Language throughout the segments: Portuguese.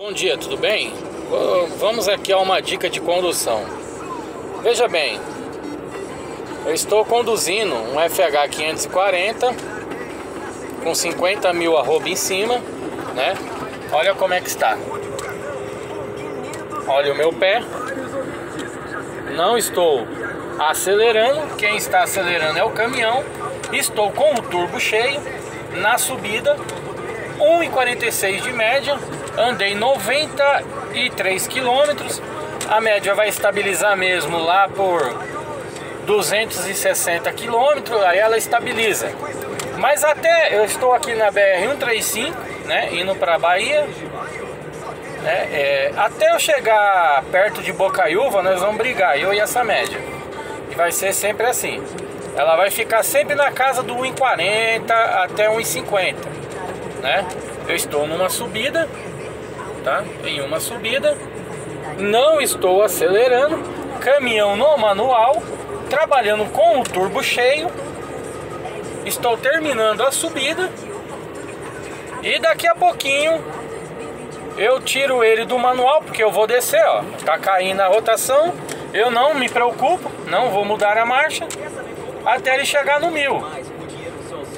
Bom dia, tudo bem? Vamos aqui a uma dica de condução. Veja bem, eu estou conduzindo um FH 540 com 50 mil arroba em cima, né? Olha como é que está. Olha o meu pé. Não estou acelerando. Quem está acelerando é o caminhão. Estou com o turbo cheio na subida, 1,46 de média andei 93 quilômetros, a média vai estabilizar mesmo lá por 260 quilômetros, aí ela estabiliza. Mas até eu estou aqui na BR 135, né, indo para Bahia. Né, é, até eu chegar perto de Bocaiúva, nós vamos brigar, eu e essa média. E vai ser sempre assim. Ela vai ficar sempre na casa do 1,40 até 1,50, né? Eu estou numa subida, tá? Em uma subida. Não estou acelerando. Caminhão no manual, trabalhando com o turbo cheio. Estou terminando a subida. E daqui a pouquinho eu tiro ele do manual porque eu vou descer, ó. Tá caindo a rotação. Eu não me preocupo, não vou mudar a marcha até ele chegar no mil.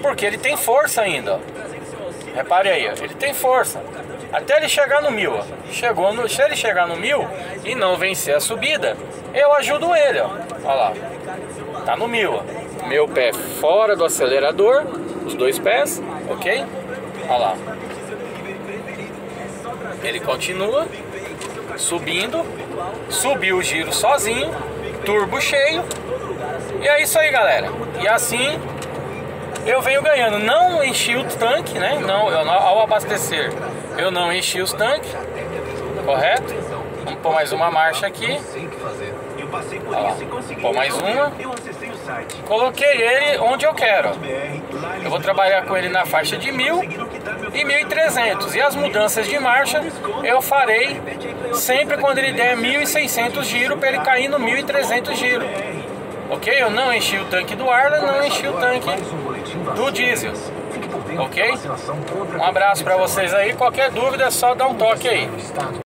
Porque ele tem força ainda, ó. Repare aí, ele tem força. Até ele chegar no mil. Chegou no, se ele chegar no mil e não vencer a subida, eu ajudo ele. Olha lá. Tá no mil. Meu pé fora do acelerador, os dois pés, ok? Olha lá. Ele continua subindo, subiu o giro sozinho, turbo cheio. E é isso aí, galera. E assim eu venho ganhando. Não enchi o tanque, né? Não, ao abastecer, eu não enchi os tanques, correto? Vamos pôr mais uma marcha aqui. Ó, pôr mais uma. Coloquei ele onde eu quero. Eu vou trabalhar com ele na faixa de mil e 1.300 e as mudanças de marcha eu farei sempre quando ele der 1.600 giro para ele cair no 1.300 giro ok? Eu não enchi o tanque do Arla, não enchi o tanque do diesel. Ok? Um abraço para vocês aí. Qualquer dúvida é só dar um toque aí.